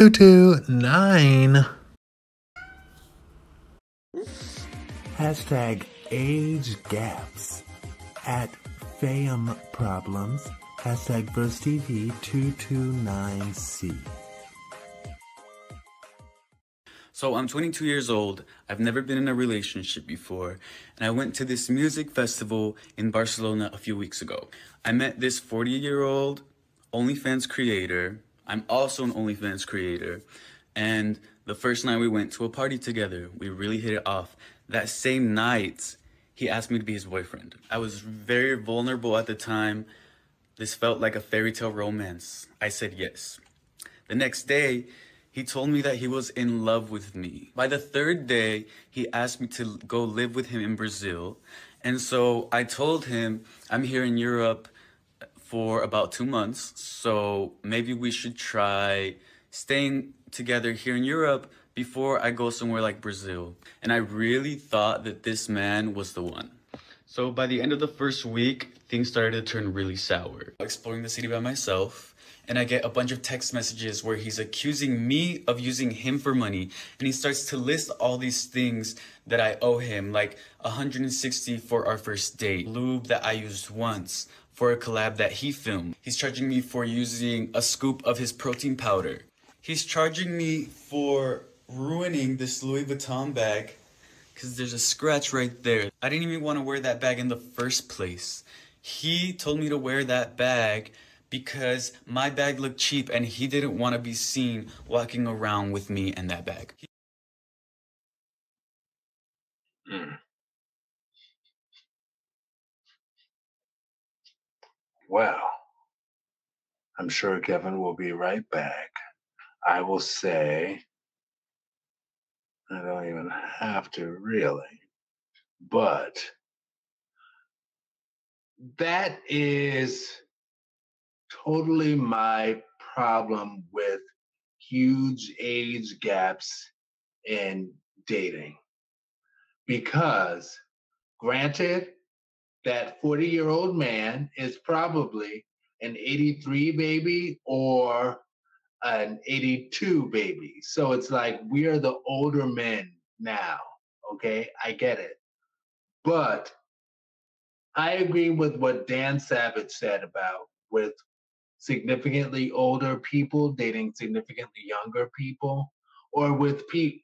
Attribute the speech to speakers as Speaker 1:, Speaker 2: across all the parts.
Speaker 1: 229.
Speaker 2: Hashtag age gaps at Fayme Problems. Hashtag VersTEAv 229C.
Speaker 3: So I'm 22 years old. I've never been in a relationship before. And I went to this music festival in Barcelona a few weeks ago. I met this 40 year old OnlyFans creator. I'm also an OnlyFans creator. And the first night we went to a party together, we really hit it off. That same night, he asked me to be his boyfriend. I was very vulnerable at the time. This felt like a fairy tale romance. I said yes. The next day, he told me that he was in love with me. By the third day, he asked me to go live with him in Brazil. And so I told him, I'm here in Europe for about two months. So maybe we should try staying together here in Europe before I go somewhere like Brazil. And I really thought that this man was the one. So by the end of the first week, things started to turn really sour. Exploring the city by myself, and I get a bunch of text messages where he's accusing me of using him for money. And he starts to list all these things that I owe him, like 160 for our first date, lube that I used once for a collab that he filmed. He's charging me for using a scoop of his protein powder. He's charging me for ruining this Louis Vuitton bag because there's a scratch right there. I didn't even want to wear that bag in the first place. He told me to wear that bag because my bag looked cheap and he didn't want to be seen walking around with me and that bag.
Speaker 4: Mm. Well, I'm sure Kevin will be right back. I will say, I don't even have to really, but that is totally my problem with huge age gaps in dating. Because, granted, that 40 year old man is probably an 83 baby or an 82 baby. So it's like we are the older men now. Okay, I get it. But I agree with what Dan Savage said about with significantly older people dating significantly younger people, or with people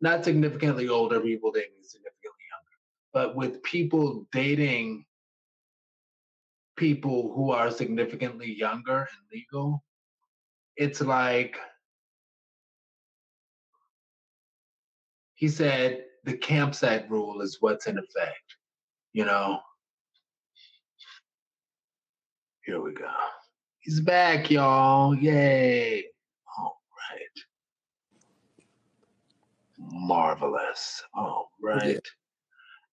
Speaker 4: not significantly older people dating significantly younger, but with people dating people who are significantly younger and legal, it's like he said the campsite rule is what's in effect, you know. Here we go. He's back, y'all. Yay. All right. Marvelous. All right.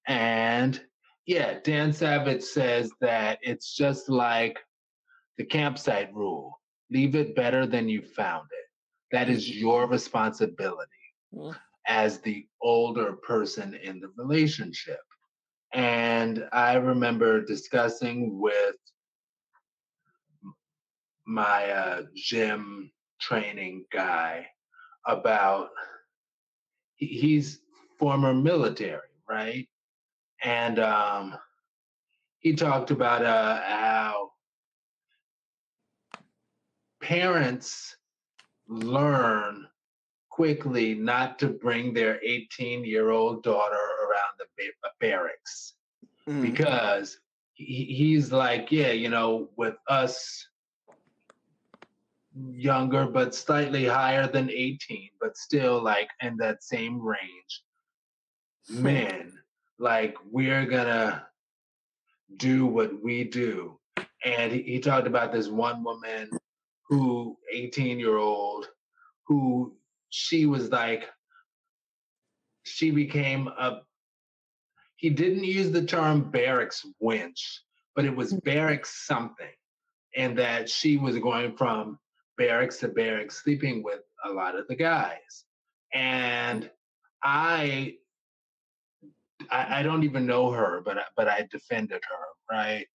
Speaker 4: Yeah. And yeah, Dan Savage says that it's just like the campsite rule leave it better than you found it. That is mm-hmm. your responsibility mm-hmm. as the older person in the relationship. And I remember discussing with my uh, gym training guy about he's former military, right? And um, he talked about uh, how parents learn quickly not to bring their 18 year old daughter around the barracks mm. because he, he's like, yeah, you know, with us younger, but slightly higher than 18, but still like in that same range. Hmm. Man, like we're gonna do what we do. And he, he talked about this one woman who, 18 year old, who she was like, she became a, he didn't use the term barracks wench, but it was hmm. barracks something. And that she was going from barracks to barracks, sleeping with a lot of the guys. And I, I, I don't even know her, but I, but I defended her right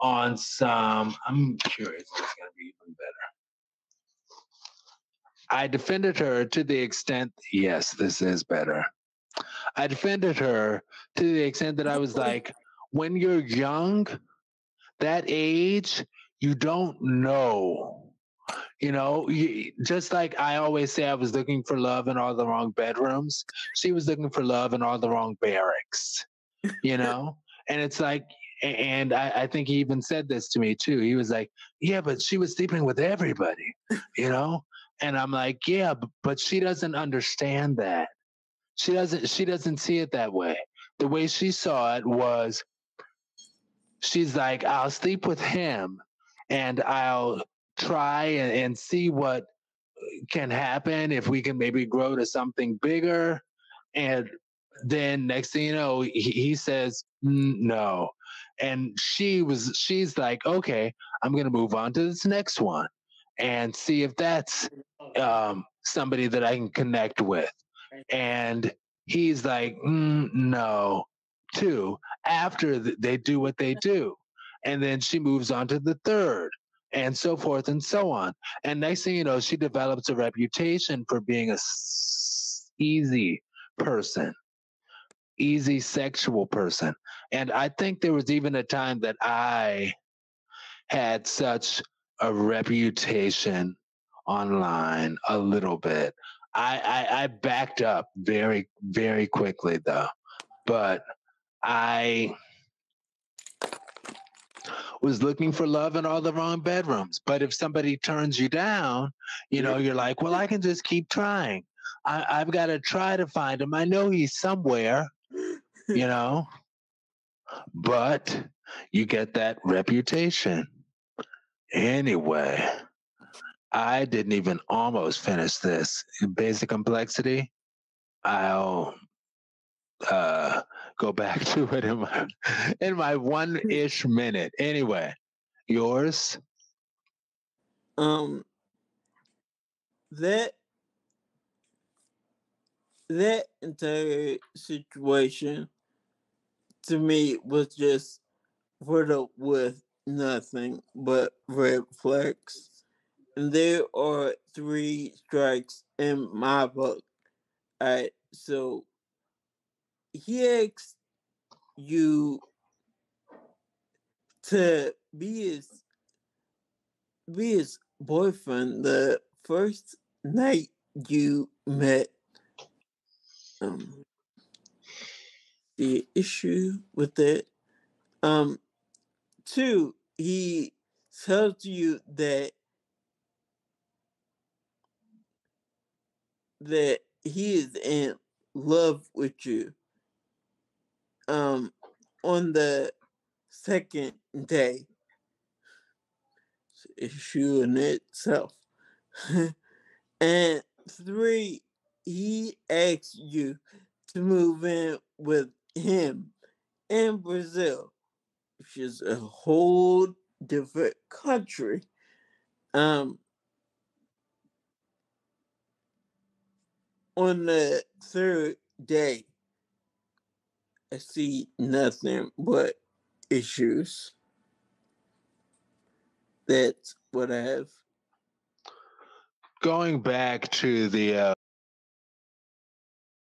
Speaker 4: on some. I'm curious if it's gonna be even better. I defended her to the extent, yes, this is better. I defended her to the extent that I was like, when you're young, that age, you don't know. You know, just like I always say, I was looking for love in all the wrong bedrooms. She was looking for love in all the wrong barracks. You know, and it's like, and I, I think he even said this to me too. He was like, "Yeah, but she was sleeping with everybody," you know. And I'm like, "Yeah, but she doesn't understand that. She doesn't. She doesn't see it that way. The way she saw it was, she's like, I'll sleep with him, and I'll try and, and see what can happen if we can maybe grow to something bigger and then next thing you know he, he says no and she was she's like okay i'm gonna move on to this next one and see if that's um, somebody that i can connect with and he's like mm, no two after they do what they do and then she moves on to the third and so forth and so on and next thing you know she develops a reputation for being a easy person easy sexual person. And I think there was even a time that I had such a reputation online a little bit. I, I, I backed up very, very quickly though. But I was looking for love in all the wrong bedrooms. But if somebody turns you down, you know, you're like, well, I can just keep trying. I, have got to try to find him. I know he's somewhere you know? But you get that reputation. Anyway, I didn't even almost finish this. Basic complexity, I'll uh, go back to it in my in my one ish minute. Anyway, yours.
Speaker 1: Um, that that entire situation to me was just riddled with nothing but red flags. And there are three strikes in my book. Alright, so he asks you to be his be his boyfriend the first night you met um the issue with it. Um, two, he tells you that that he is in love with you. Um, on the second day, issue in itself. and three, he asks you to move in with him in Brazil, which is a whole different country. Um, on the third day, I see nothing but issues. That's what I have.
Speaker 4: Going back to the uh,